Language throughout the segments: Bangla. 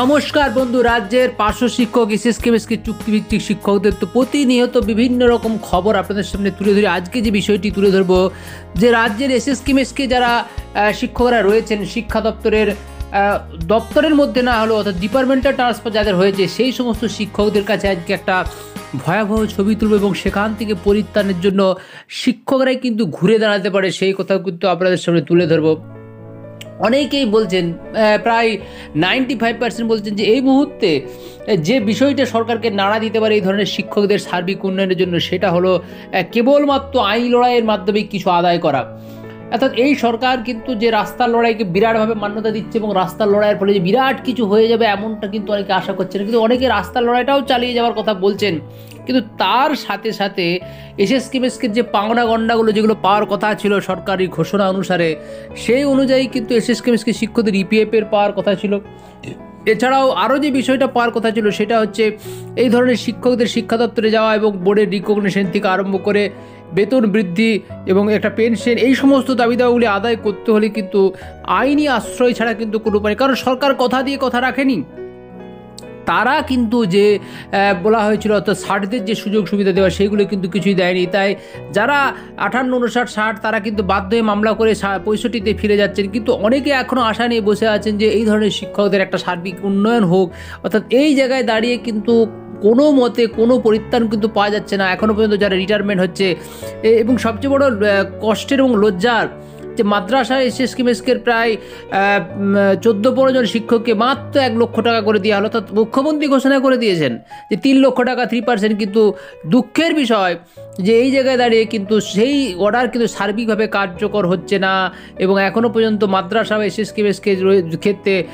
নমস্কার বন্ধু, রাজ্যের পার্শ্ব শিক্ষক এসএস কেমিস্কি চুক্তিভিত্তিক শিক্ষকদের তো প্রতিনিয়ত বিভিন্ন রকম খবর আপনাদের সামনে তুলে ধরে। আজকে যে বিষয়টি তুলে ধরবো, যে রাজ্যের এসএস কেমিস্কি যারা শিক্ষকরা রয়েছেন, শিক্ষা দপ্তরের দপ্তরের মধ্যে না হলেও অর্থাৎ ডিপার্টমেন্টাল ট্রান্সফার যাদের হয়েছে, সেই সমস্ত শিক্ষকদের কাছে আজকে একটা ভয়াবহ ছবি তুলব এবং সেখান থেকে পরিত্রাণের জন্য শিক্ষকরাই কিন্তু ঘুরে দাঁড়াতে পারে, সেই কথা কিন্তু আপনাদের সামনে তুলে ধরবো। অনেকেই বলছেন প্রায় নাইনটি ফাইভ পার্সেন্ট বলছেন যে এই মুহূর্তে যে বিষয়টা সরকারকে নাড়া দিতে পারে এই ধরনের শিক্ষকদের সার্বিক উন্নয়নের জন্য, সেটা হলো কেবলমাত্র আইন লড়াইয়ের মাধ্যমে কিছু আদায় করা। অর্থাৎ এই সরকার কিন্তু যে রাস্তার লড়াইকে বিরাটভাবে মান্যতা দিচ্ছে এবং রাস্তার লড়াইয়ের ফলে যে বিরাট কিছু হয়ে যাবে এমনটা কিন্তু অনেকে আশা করছেন কিন্তু অনেকে রাস্তার লড়াইটাও চালিয়ে যাওয়ার কথা বলছেন। কিন্তু তার সাথে সাথে এসএস কেমেস্কের যে পাওনা গন্ডাগুলো যেগুলো পাওয়ার কথা ছিল সরকারি ঘোষণা অনুসারে, সেই অনুযায়ী কিন্তু এসএস কেমেস্কের শিক্ষকদের ইপিএফ এর পাওয়ার কথা ছিল। এছাড়াও আরও যে বিষয়টা পাওয়ার কথা ছিল, সেটা হচ্ছে এই ধরনের শিক্ষকদের শিক্ষা দপ্তরে যাওয়া এবং বোর্ডের রিকগনিশন থেকে আরম্ভ করে বেতন বৃদ্ধি এবং একটা পেনশন, এই সমস্ত দাবি দাওয়াগুলি আদায় করতে হলে কিন্তু আইনি আশ্রয় ছাড়া কিন্তু কোনো উপায় কারণ সরকার কথা দিয়ে কথা রাখেনি। তারা কিন্তু যে বলা হয়েছিল অর্থাৎ ষাটদের যে সুযোগ সুবিধা দেওয়া, সেগুলো কিন্তু কিছুই দেয়নি। তাই যারা আঠান্ন উনষাট ষাট, তারা কিন্তু বাধ্য হয়ে মামলা করে পঁয়ষট্টিতে ফিরে যাচ্ছেন। কিন্তু অনেকে এখনও আশা নিয়ে বসে আছেন যে, এই ধরনের শিক্ষকদের একটা সার্বিক উন্নয়ন হোক। অর্থাৎ এই জায়গায় দাঁড়িয়ে কিন্তু কোনো মতে কোনো পরিত্রাণ কিন্তু পাওয়া যাচ্ছে না। এখনও পর্যন্ত যারা রিটায়ারমেন্ট হচ্ছে এবং সবচেয়ে বড় কষ্টের এবং লজ্জার যে মাদ্রাসায় এসএস কেমেস্কের প্রায় চোদ্দ পনেরো জন শিক্ষককে মাত্র এক লক্ষ টাকা করে দেওয়া হলো অর্থাৎ মুখ্যমন্ত্রী ঘোষণা করে দিয়েছেন যে তিন লক্ষ টাকা থ্রি পার্সেন্ট কিন্তু দুঃখের বিষয় যে এই জায়গায় দাঁড়িয়ে কিন্তু সেই অর্ডার কিন্তু সার্বিকভাবে কার্যকর হচ্ছে না এবং এখনও পর্যন্ত মাদ্রাসা বা এসএস কেমেসকে ক্ষেত্রে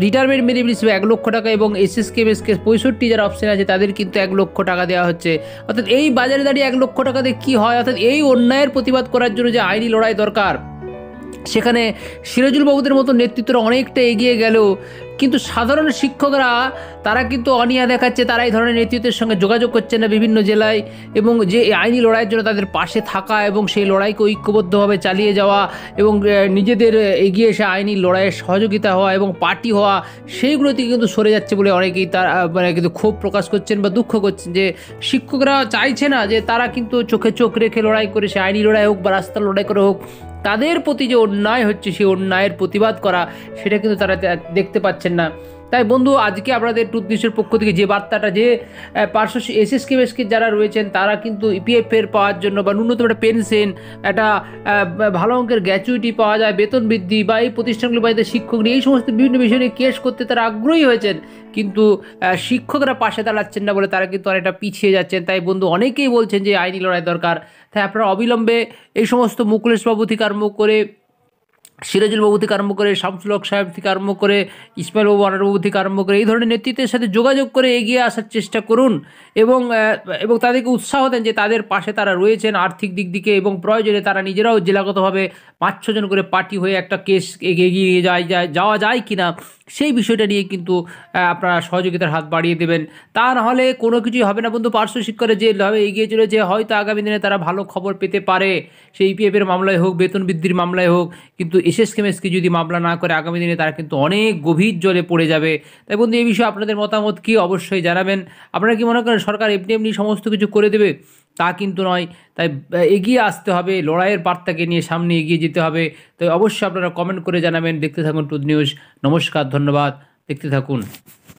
রিটায়ারমেন্ট মেরিট হিসেবে এক লক্ষ টাকা এবং এসএস কেমেসকে পঁয়ষট্টি যারা অপশন আছে তাদের কিন্তু এক লক্ষ টাকা দেওয়া হচ্ছে। অর্থাৎ এই বাজারে দাঁড়িয়ে এক লক্ষ টাকাতে কী হয়? অর্থাৎ এই অন্যায়ের প্রতিবাদ করার জন্য যে আইনি লড়াই দরকার সেখানে সিরাজুল বাবুদের মতো নেতৃত্বরা অনেকটা এগিয়ে গেল। কিন্তু সাধারণ শিক্ষকরা, তারা কিন্তু অনিয়া দেখাচ্ছে, তারা এই ধরনের নেতৃত্বের সঙ্গে যোগাযোগ করছে না বিভিন্ন জেলায়। এবং যে আইনি লড়াইয়ের জন্য তাদের পাশে থাকা এবং সেই লড়াইকে ঐক্যবদ্ধভাবে চালিয়ে যাওয়া এবং নিজেদের এগিয়ে এসে আইনি লড়াইয়ের সহযোগিতা হওয়া এবং পার্টি হওয়া, সেইগুলো থেকে কিন্তু সরে যাচ্ছে বলে অনেকেই তারা মানে কিন্তু ক্ষোভ প্রকাশ করছেন বা দুঃখ করছেন যে শিক্ষকরা চাইছে না যে তারা কিন্তু চোখে চোখ রেখে লড়াই করে, সে আইনি লড়াই হোক বা রাস্তার লড়াই করে হোক তাদের প্রতি যে অন্যায় হচ্ছে, সেই অন্যায়ের প্রতিবাদ করা, সেটা কিন্তু তারা দেখতে পাচ্ছেন না। তাই বন্ধু, আজকে আপনাদের টুথনিউজের পক্ষ থেকে যে বার্তাটা যে পার্শ্ব এসএস কেমেসকে যারা রয়েছেন, তারা কিন্তু ইপিএফ এর পাওয়ার জন্য বা ন্যূনতম একটা পেনশন একটা ভালো অঙ্কের গ্র্যাচুইটি পাওয়া যায়, বেতন বৃদ্ধি বা এই প্রতিষ্ঠানগুলো বাড়িতে শিক্ষক নিয়ে এই সমস্ত বিভিন্ন বিষয় নিয়ে কেস করতে তারা আগ্রহী হয়েছেন। কিন্তু শিক্ষকরা পাশে দাঁড়াচ্ছেন না বলে তারা কিন্তু অনেকটা পিছিয়ে যাচ্ছেন। তাই বন্ধু, অনেকেই বলছেন যে, আইনি লড়াই দরকার। তাই আপনারা অবিলম্বে এই সমস্ত মুকুলেশ বাবু থেকে আরম্ভ করে সিরাজুল বাবু থেকে আরম্ভ করে শামসুল হক সাহেব থেকে আরম্ভ করে ইসমাইল বাবু বাবু থেকে আরম্ভ করে এই ধরনের নেতৃত্বের সাথে যোগাযোগ করে এগিয়ে আসার চেষ্টা করুন এবং এবং তাদেরকে উৎসাহ দেন যে তাদের পাশে তারা রয়েছেন আর্থিক দিক দিকে এবং প্রয়োজনে তারা নিজেরাও জেলাগতভাবে পাঁচ ছজন করে পার্টি হয়ে একটা কেস এগিয়ে যায়, যায়- যাওয়া যায় কি না সেই বিষয়টা নিয়ে কিন্তু আপনারা সহযোগিতার হাত বাড়িয়ে দেবেন। তা না হলে কোনো কিছুই হবে না বন্ধু। পার্শ্ব শিক্ষকরা যেভাবে এগিয়ে চলেছে হয়তো আগামী দিনে তারা ভালো খবর পেতে পারে, সেই ইপিএফের মামলায় হোক, বেতন বৃদ্ধির মামলায় হোক, কিন্তু এসএস কেমেসকে যদি মামলা না করে আগামী দিনে তারা কিন্তু অনেক গভীর জলে পড়ে যাবে। তাই বন্ধু, এই বিষয়ে আপনাদের মতামত কি? অবশ্যই জানাবেন। আপনারা কি মনে করেন, সরকার এমনি এমনি সমস্ত কিছু করে দেবে? তা কিন্তু নয়। তাই এগিয়ে আসতে হবে। লড়াইয়ের বার্তাকে নিয়ে সামনে এগিয়ে যেতে হবে। তাই অবশ্যই আপনারা কমেন্ট করে জানাবেন। দেখতে থাকুন টুথ নিউজ নমস্কার, ধন্যবাদ। দেখতে থাকুন।